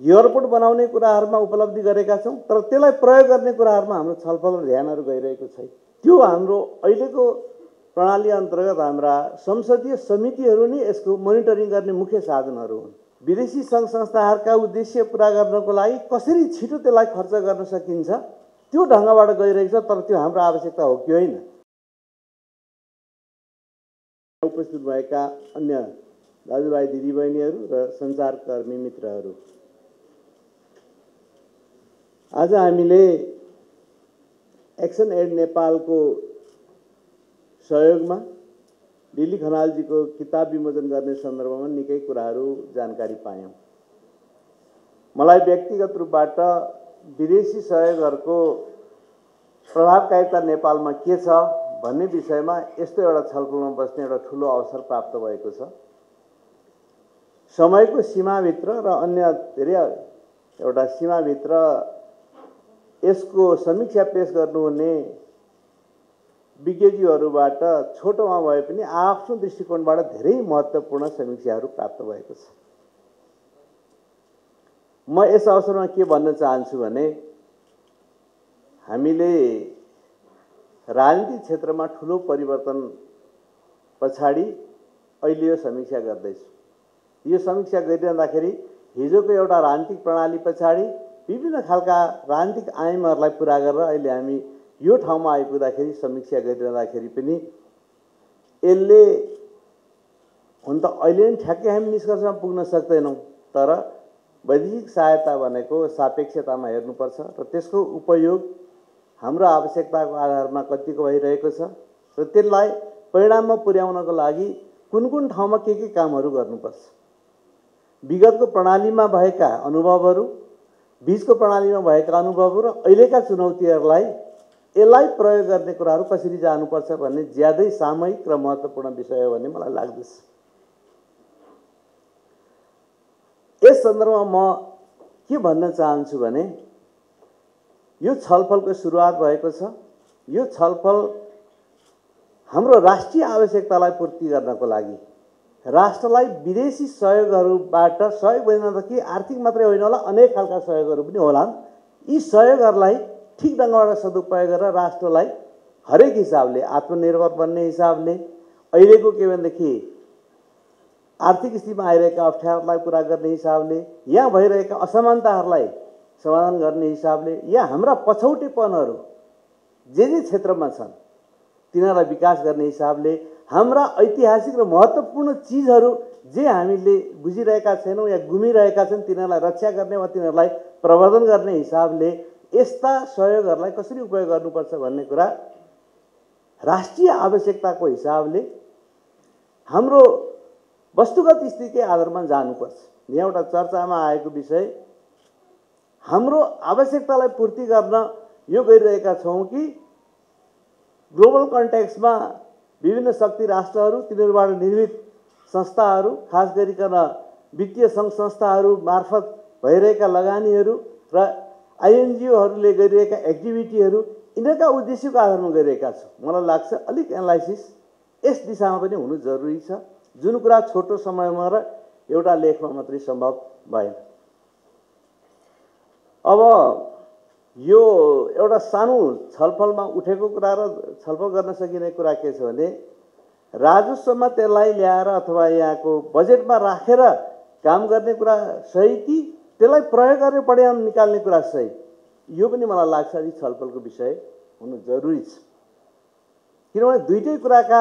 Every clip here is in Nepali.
एयरपोर्ट बनाउने कुराहरूमा उपलब्धि गरेका छौँ तर त्यसलाई प्रयोग गर्ने कुराहरूमा हाम्रो छलफल र ध्यानहरू गइरहेको छैन। त्यो हाम्रो अहिलेको प्रणाली अन्तर्गत हाम्रा संसदीय समितिहरू नै यसको मोनिटरिङ गर्ने मुख्य साधनहरू हुन्। विदेशी सङ्घ संस्थाहरूका उद्देश्य पुरा गर्नको लागि कसरी छिटो त्यसलाई खर्च गर्न सकिन्छ त्यो ढङ्गबाट गइरहेको छ तर त्यो हाम्रो आवश्यकता हो कि होइन? उपस्थित भएका अन्य दाजुभाइ दिदीबहिनीहरू र सञ्चारकर्मी मित्रहरू आज हामीले एक्सन एड नेपालको सहयोगमा दिल्ली खनालजीको किताब विमोचन गर्ने सन्दर्भमा निकै कुराहरू जानकारी पायौँ। मलाई व्यक्तिगत रूपबाट विदेशी सहयोगहरूको प्रभावकारिता नेपालमा के छ भन्ने विषयमा यस्तो एउटा छलफलमा बस्ने एउटा ठुलो अवसर प्राप्त भएको छ। समयको सीमाभित्र र अन्य धेरै एउटा सीमाभित्र यसको समीक्षा पेस गर्नुहुने विज्ञज्यूहरूबाट छोटोमा भए पनि आफ्नो दृष्टिकोणबाट धेरै महत्त्वपूर्ण समीक्षाहरू प्राप्त भएको छ। म यस अवसरमा के भन्न चाहन्छु भने हामीले राजनीतिक क्षेत्रमा ठुलो परिवर्तन पछाडि अहिले यो समीक्षा गर्दैछु। यो समीक्षा गरिरहँदाखेरि हिजोको एउटा राजनीतिक प्रणाली पछाडि विभिन्न खालका राजनीतिक आयामहरूलाई पुरा गरेर अहिले हामी यो ठाउँमा आइपुग्दाखेरि समीक्षा गरिरहँदाखेरि पनि यसले हुन त अहिले पनि ठ्याक्कै हामी निष्कर्षमा पुग्न सक्दैनौँ तर वैदेशिक सहायता भनेको सापेक्षतामा हेर्नुपर्छ र त्यसको उपयोग हाम्रो आवश्यकताको आधारमा कतिको भइरहेको छ र त्यसलाई परिणाममा पुर्याउनको लागि कुन कुन ठाउँमा के के कामहरू गर्नुपर्छ। विगतको प्रणालीमा भएका अनुभवहरू बिचको प्रणालीमा भएका अनुभवहरू र अहिलेका चुनौतीहरूलाई यसलाई प्रयोग गर्ने कुराहरू कसरी जानुपर्छ भन्ने ज्यादै सामयिक र महत्त्वपूर्ण विषय हो भन्ने मलाई लाग्दछ। यस सन्दर्भमा म के भन्न चाहन्छु भने यो छलफलको सुरुवात भएको छ। यो छलफल हाम्रो राष्ट्रिय आवश्यकतालाई पूर्ति गर्नको लागि राष्ट्रलाई विदेशी सहयोगहरूबाट सहयोग भइरहँदा कि? आर्थिक मात्रै होइन होला अनेक खालका सहयोगहरू पनि होलान्। यी सहयोगहरूलाई ठिक ढङ्गबाट सदुपयोग गरेर राष्ट्रलाई हरेक हिसाबले आत्मनिर्भर बन्ने हिसाबले अहिलेको के भनेदेखि आर्थिक स्थितिमा आइरहेका अप्ठ्यारोलाई पुरा गर्ने हिसाबले यहाँ भइरहेका असमानताहरूलाई समाधान गर्ने हिसाबले या हाम्रा पछौटेपनहरू जे जे क्षेत्रमा छन् तिनीहरूलाई विकास गर्ने हिसाबले हाम्रा ऐतिहासिक र महत्त्वपूर्ण चिजहरू जे हामीले बुझिरहेका छैनौँ या गुमिरहेका छन् तिनीहरूलाई रक्षा गर्ने वा तिनीहरूलाई प्रवर्धन गर्ने हिसाबले यस्ता सहयोगहरूलाई कसरी उपयोग गर्नुपर्छ भन्ने कुरा राष्ट्रिय आवश्यकताको हिसाबले हाम्रो वस्तुगत स्थितिकै आधारमा जानुपर्छ। यहाँ एउटा चर्चामा आएको विषय हाम्रो आवश्यकतालाई पूर्ति गर्न यो गरिरहेका छौँ कि ग्लोबल कन्ट्याक्समा विभिन्न शक्ति राष्ट्रहरू तिनीहरूबाट निर्मित संस्थाहरू खास गरिकन वित्तीय सङ्घ संस्थाहरू मार्फत भइरहेका लगानीहरू र आइएनजिओहरूले गरिरहेका एक्टिभिटीहरू यिनीहरूका उद्देश्यको आधारमा गरिरहेका छौँ मलाई लाग्छ अलिक एनालाइसिस यस दिशामा पनि हुनु जरुरी छ। जुन कुरा छोटो समयमा र एउटा लेखमा मात्रै सम्भव भएन। अब यो एउटा सानो छलफलमा उठेको कुरा र छलफल गर्न सकिने कुरा के छ भने राजस्वमा त्यसलाई ल्याएर अथवा यहाँको बजेटमा राखेर काम गर्ने कुरा सही कि त्यसलाई प्रयोग गर्ने परिणाम निकाल्ने कुरा सही? यो पनि मलाई लाग्छ अलिक छलफलको विषय हुनु जरुरी छ। किनभने दुइटै कुराका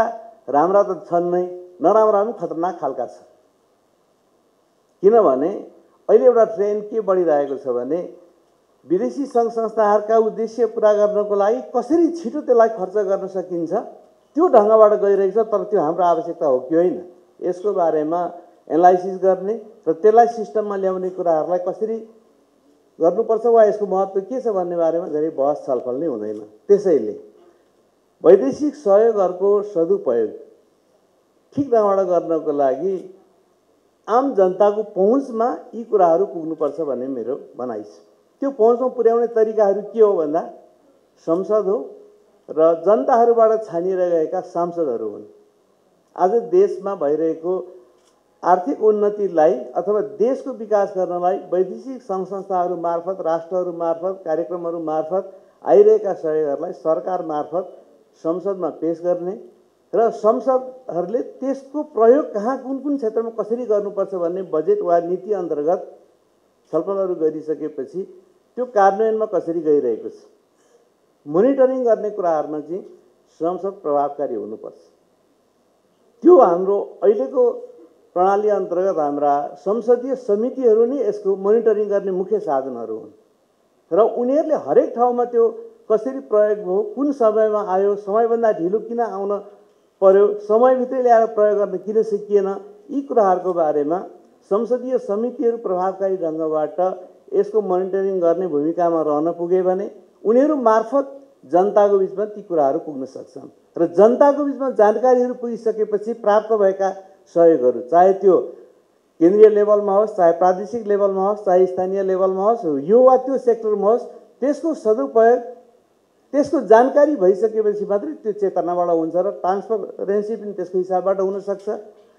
राम्रा त छन् नै नराम्रा पनि खतरनाक खालका छ किनभने अहिले एउटा ट्रेन्ड के बढिरहेको छ भने विदेशी सङ्घ संस्थाहरूका उद्देश्य पुरा गर्नको लागि कसरी छिटो त्यसलाई खर्च गर्न सकिन्छ त्यो ढङ्गबाट गइरहेको छ तर त्यो हाम्रो आवश्यकता हो कि होइन? यसको बारेमा एनालाइसिस गर्ने र त्यसलाई सिस्टममा ल्याउने कुराहरूलाई कसरी गर्नुपर्छ वा यसको महत्त्व के छ भन्ने बारेमा धेरै बहस छलफल नै हुँदैन। त्यसैले वैदेशिक सहयोगहरूको सदुपयोग ठिक ढङ्गबाट गर्नको लागि आम जनताको पहुँचमा यी कुराहरू पुग्नुपर्छ भन्ने मेरो भनाइ छ। त्यो पहुँचमा पुर्याउने तरिकाहरू के हो भन्दा संसद हो र जनताहरूबाट गएका सांसदहरू हुन्। आज देशमा भइरहेको आर्थिक उन्नतिलाई अथवा देशको विकास गर्नलाई वैदेशिक सङ्घ संस्थाहरू मार्फत राष्ट्रहरू मार्फत कार्यक्रमहरू मार्फत आइरहेका सहयोगहरूलाई सरकार मार्फत संसदमा पेस गर्ने र संसदहरूले त्यसको प्रयोग कहाँ कुन कुन क्षेत्रमा कसरी गर्नुपर्छ भन्ने बजेट वा नीति अन्तर्गत छलफलहरू गरिसकेपछि त्यो कार्यान्वयनमा कसरी गइरहेको छ? मोनिटरिङ गर्ने कुराहरूमा चाहिँ संसद प्रभावकारी हुनुपर्छ। त्यो हाम्रो अहिलेको प्रणाली अन्तर्गत हाम्रा संसदीय समितिहरू नै यसको मोनिटरिङ गर्ने मुख्य साधनहरू हुन्। र उनीहरूले हरेक ठाउँमा त्यो कसरी प्रयोग भयो कुन समयमा आयो समयभन्दा ढिलो किन आउन पर्यो समयभित्रै ल्याएर प्रयोग गर्न किन सिकिएन यी कुराहरूको बारेमा संसदीय समितिहरू प्रभावकारी ढङ्गबाट यसको मोनिटरिङ गर्ने भूमिकामा रहन पुगे भने उनीहरू मार्फत जनताको बिचमा ती कुराहरू पुग्न सक्छन् र जनताको बिचमा जानकारीहरू पुगिसकेपछि प्राप्त भएका सहयोगहरू चाहे त्यो केन्द्रीय लेभलमा होस् चाहे प्रादेशिक लेभलमा होस् चाहे स्थानीय लेभलमा होस् यो वा त्यो सेक्टरमा होस् त्यसको सदुपयोग त्यसको जानकारी भइसकेपछि मात्रै त्यो चेतनाबाट हुन्छ र ट्रान्सफरेन्सी पनि त्यसको हिसाबबाट हुनसक्छ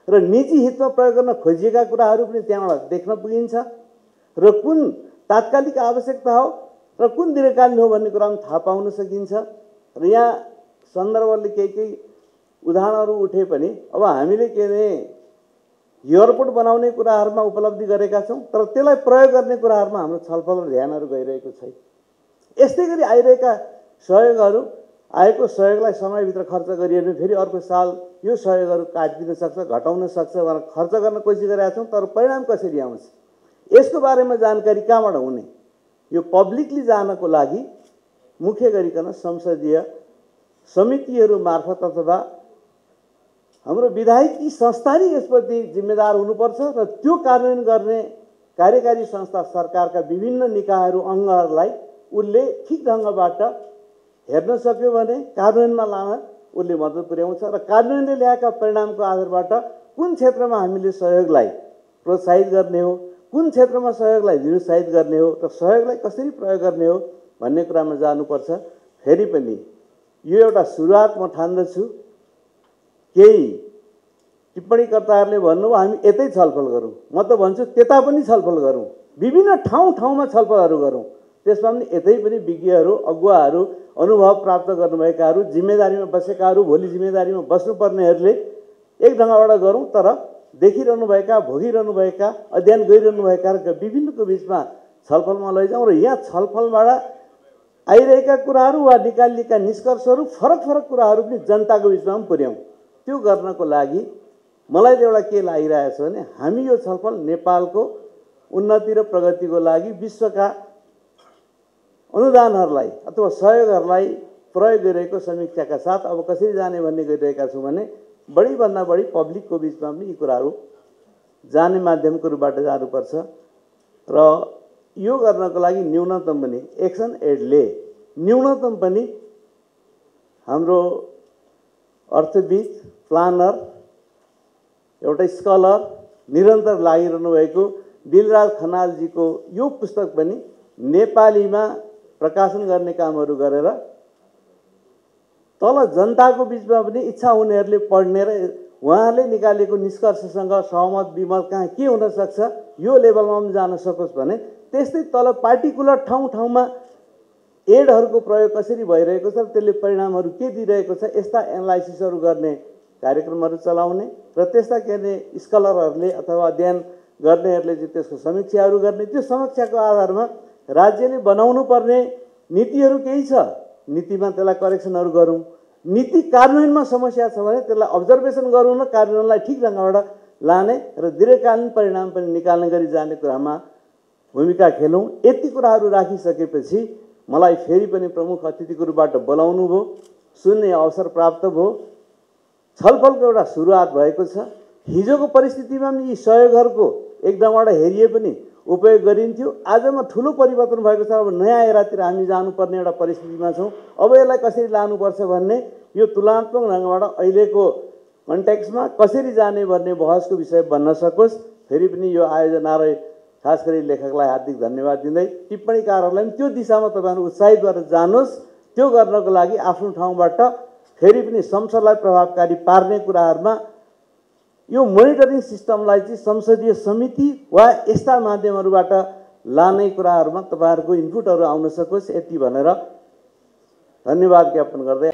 र निजी हितमा प्रयोग गर्न खोजिएका कुराहरू पनि त्यहाँबाट देख्न पुगिन्छ। र कुन तात्कालिक आवश्यकता हो र कुन दीर्घकालीन हो भन्ने कुरा पनि थाहा पाउन सकिन्छ। र यहाँ सन्दर्भले केही केही उदाहरणहरू उठे पनि अब हामीले के अरे एयरपोर्ट बनाउने कुराहरूमा उपलब्धि गरेका छौँ तर त्यसलाई प्रयोग गर्ने कुराहरूमा हाम्रो छलफल र ध्यानहरू गइरहेको छैन। यस्तै गरी आइरहेका सहयोगहरू आएको सहयोगलाई समयभित्र खर्च गरियो भने फेरि अर्को साल यो सहयोगहरू काटिदिन सक्छ घटाउन सक्छ भनेर खर्च गर्न कोसिस गरेका छौँ तर परिणाम कसरी आउँछ? यसको बारेमा जानकारी कहाँबाट हुने? यो पब्लिकली जानको लागि मुख्य गरिकन संसदीय समितिहरू मार्फत अथवा हाम्रो विधायकी संस्था नै यसप्रति जिम्मेदार हुनुपर्छ र त्यो कार्यान्वयन गर्ने कार्यकारी संस्था सरकारका विभिन्न निकायहरू अङ्गहरूलाई उसले ठिक ढङ्गबाट हेर्न सक्यो भने कार्यान्वयनमा लान उसले मद्दत पुर्याउँछ र कार्यान्वयनले ल्याएका परिणामको आधारबाट कुन क्षेत्रमा हामीले सहयोगलाई प्रोत्साहित गर्ने हो कुन क्षेत्रमा सहयोगलाई निरुत्साहित गर्ने हो र सहयोगलाई कसरी प्रयोग गर्ने हो भन्ने कुरामा जानुपर्छ। फेरि पनि यो एउटा सुरुवात म ठान्दछु। केही टिप्पणीकर्ताहरूले भन्नुभयो हामी यतै छलफल गरौँ। म त भन्छु त्यता पनि छलफल गरौँ। विभिन्न ठाउँ ठाउँमा छलफलहरू गरौँ। त्यसमा पनि यतै पनि विज्ञहरू अगुवाहरू अनुभव प्राप्त गर्नुभएकाहरू जिम्मेदारीमा बसेकाहरू भोलि जिम्मेदारीमा बस्नुपर्नेहरूले एक ढङ्गबाट गरौँ तर देखिरहनुभएका भोगिरहनुभएका अध्ययन गरिरहनुभएका विभिन्नको बिचमा छलफलमा लैजाउँ र यहाँ छलफलबाट आइरहेका कुराहरू वा निकालिएका निष्कर्षहरू फरक फरक कुराहरू पनि जनताको बिचमा पनि पुर्याउँ। त्यो गर्नको लागि मलाई त एउटा के लागिरहेको छ भने हामी यो छलफल नेपालको उन्नति र प्रगतिको लागि विश्वका अनुदानहरूलाई अथवा सहयोगहरूलाई प्रयोग गरिरहेको समीक्षाका साथ अब कसरी जाने भन्ने गरिरहेका छौँ भने बढीभन्दा बढी पब्लिकको बिचमा पनि यी कुराहरू जाने माध्यमको रूपबाट जानुपर्छ र यो गर्नको लागि न्यूनतम पनि एक्सन एडले न्यूनतम पनि हाम्रो अर्थविद प्लानर एउटा स्कलर निरन्तर लागिरहनु भएको दिलराज खनालजीको यो पुस्तक पनि नेपालीमा प्रकाशन गर्ने कामहरू गरेर तल जनताको बिचमा पनि इच्छा हुनेहरूले पढ्ने र उहाँले निकालेको निष्कर्षसँग सहमत विमत कहाँ के हुनसक्छ यो लेभलमा पनि जान सकोस् भने त्यस्तै तल पार्टिकुलर ठाउँ ठाउँमा एडहरूको प्रयोग कसरी भइरहेको छ त्यसले परिणामहरू के दिइरहेको छ यस्ता एनालाइसिसहरू गर्ने कार्यक्रमहरू चलाउने र त्यस्ता के अरे स्कलरहरूले अथवा अध्ययन गर्नेहरूले चाहिँ त्यसको समीक्षाहरू गर्ने त्यो समीक्षाको आधारमा राज्यले बनाउनु पर्ने नीतिहरू केही छ। नीतिमा त्यसलाई करेक्सनहरू गरौँ। नीति कार्यान्वयनमा समस्या छ भने त्यसलाई अब्जर्भेसन गरौँ न कार्यान्वयनलाई ठिक ढङ्गबाट लाने र दीर्घकालीन परिणाम पनि निकाल्ने गरी जाने कुरामा भूमिका खेलौँ। यति कुराहरू राखिसकेपछि मलाई फेरि पनि प्रमुख अतिथिको रूपबाट बोलाउनु भयो सुन्ने अवसर प्राप्त भयो। छलफलको एउटा सुरुवात भएको छ। हिजोको परिस्थितिमा पनि यी सहयोगहरूको एकदमबाट हेरिए पनि उपयोग गरिन्थ्यो। आजमा ठुलो परिवर्तन भएको छ। अब नयाँ एरातिर हामी जानुपर्ने एउटा परिस्थितिमा छौँ। अब यसलाई कसरी लानुपर्छ भन्ने यो तुलनात्मक ढङ्गबाट अहिलेको कन्ट्याक्समा कसरी जाने भन्ने बहसको विषय बन्न सकोस्। फेरि पनि यो आयोजना र खास गरी लेखकलाई हार्दिक धन्यवाद दिँदै टिप्पणीकारहरूलाई पनि त्यो दिशामा तपाईँहरू उत्साहित भएर जानुहोस्। त्यो गर्नको लागि आफ्नो ठाउँबाट फेरि पनि संसदलाई प्रभावकारी पार्ने कुराहरूमा यो मोनिटरिङ सिस्टमलाई चाहिँ संसदीय समिति वा यस्ता माध्यमहरूबाट लाने कुराहरूमा तपाईँहरूको इनपुटहरू आउन सकोस् यति भनेर धन्यवाद ज्ञापन गर्दै